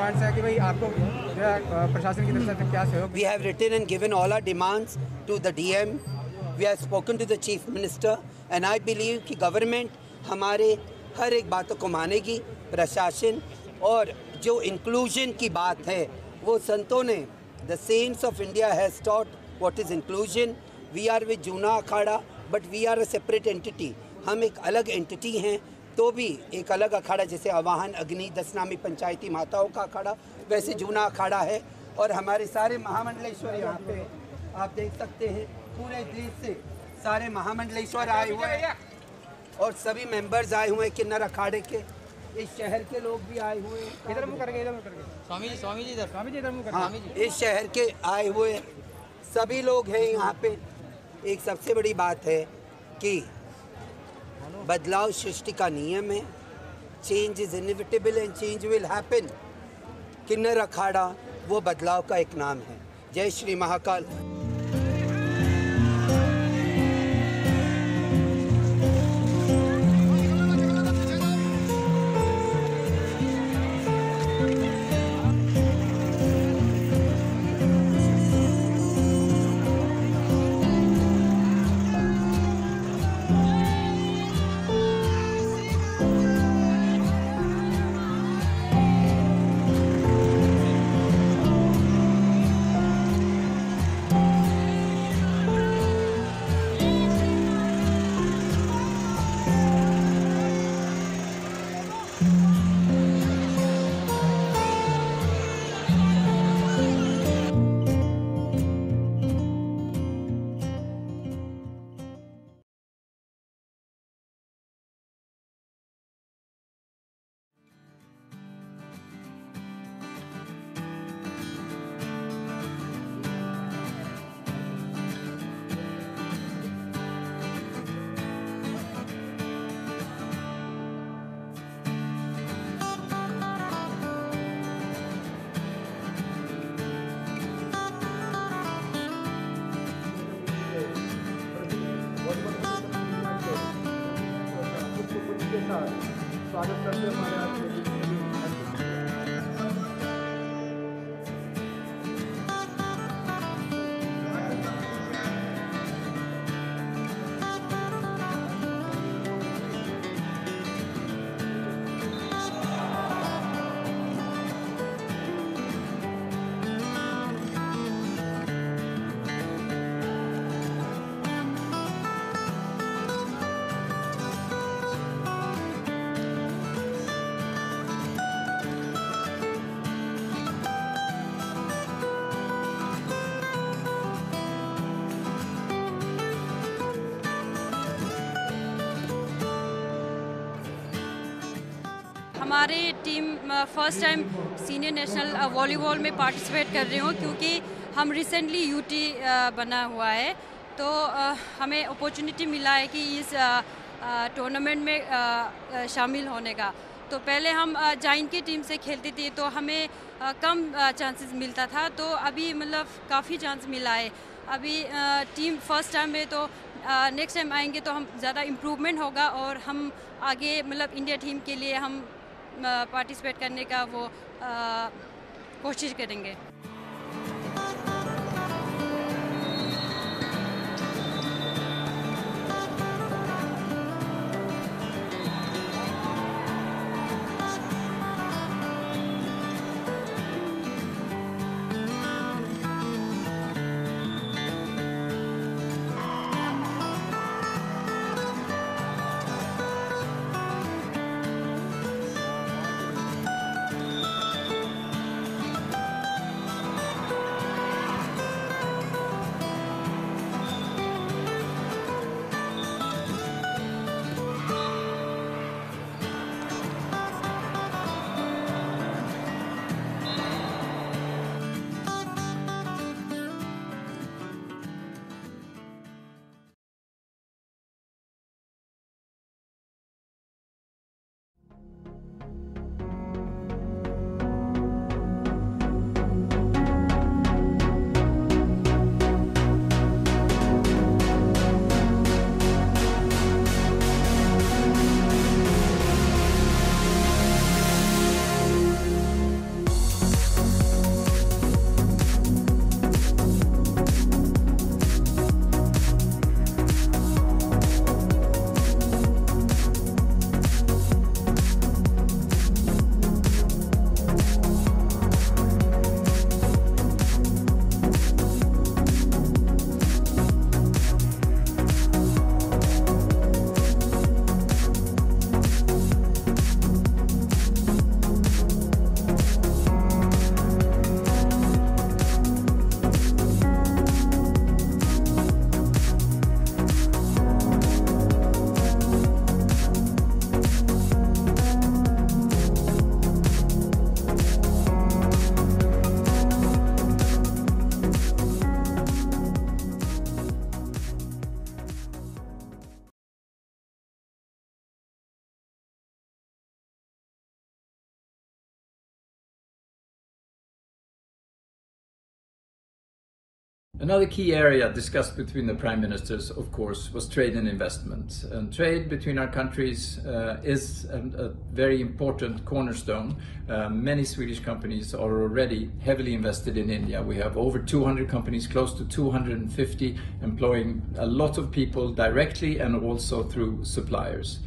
Demands है कि भाई आपको प्रशासन की तरफ़ से क्या सहयोग? We have written and given all our demands to the DM. We have spoken to the Chief Minister and I believe कि गवर्नमेंट हमारे हर एक बातों को मानेगी, प्रशासन और जो इंक्लूजन की बात है, वो संतों ने the saints of India has taught what is inclusion we are with Juna Akhara but we are a separate entity हम एक अलग एंटिटी हैं तो भी एक अलग अखाड़ा जैसे आवाहन अग्नि दसनामी पंचायती माताओं का अखाड़ा वैसे जूना अखाड़ा है। और हमारे सारे महामंडलेश्वर यहाँ पे आप देख सकते हैं पूरे देश से सारे महामंडलेश्वर आए हुए हैं। और सभी मेंबर्स आए हुए हैं किन्नर अखाड़े के। इस शहर के लोग भी आए हुए हैं। इधर मुँह करके इधर मुँह करके। स्वामी जी स्वामी जी इधर। स्वामी जी इधर मुँह हाँ इस शहर के आए हुए सभी लोग हैं यहाँ पे। एक सबसे बड़ी बात है कि बदलाव सृष्टि का नियम है। Change is inevitable and change will happen Kinnar Akhara वो बदलाव का एक नाम है। जय Shri Mahakal. स्वागत करते हैं हमारी team first time senior national volleyball में पार्टिसिपेट कर रही हूँ क्योंकि हम रिसेंटली यूटी बना हुआ है। तो हमें अपॉर्चुनिटी मिला है कि इस टूर्नामेंट में शामिल होने का। तो पहले हम जाइन की टीम से खेलते थे तो हमें कम चांसेस मिलता था। तो अभी मतलब काफ़ी चांस मिला है। अभी टीम फ़र्स्ट टाइम में तो नेक्स्ट टाइम आएँगे तो हम ज़्यादा इम्प्रूवमेंट होगा और हम आगे मतलब इंडिया टीम के लिए हम पार्टिसिपेट करने का वो कोशिश करेंगे। Another key area discussed between the prime ministers, of course, was trade and investment. And trade between our countries uh, is a, a, very important cornerstone. Uh, many Swedish companies are already heavily invested in India. We have over 200 companies, close to 250, employing a lot of people directly and also through suppliers.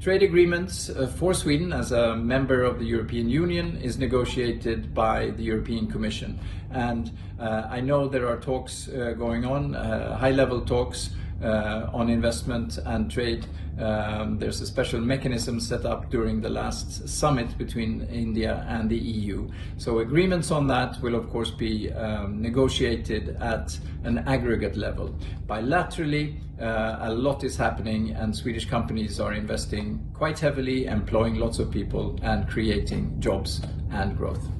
Trade agreements uh, for Sweden as a member of the European Union is negotiated by the European Commission. And uh, I know there are talks uh, going on, uh, high level talks on investment and trade. Um, there's a special mechanism set up during the last summit between India and the EU. So agreements on that will of course be um, negotiated at an aggregate level. Bilaterally, uh, a lot is happening and Swedish companies are investing quite heavily, employing lots of people and creating jobs and growth.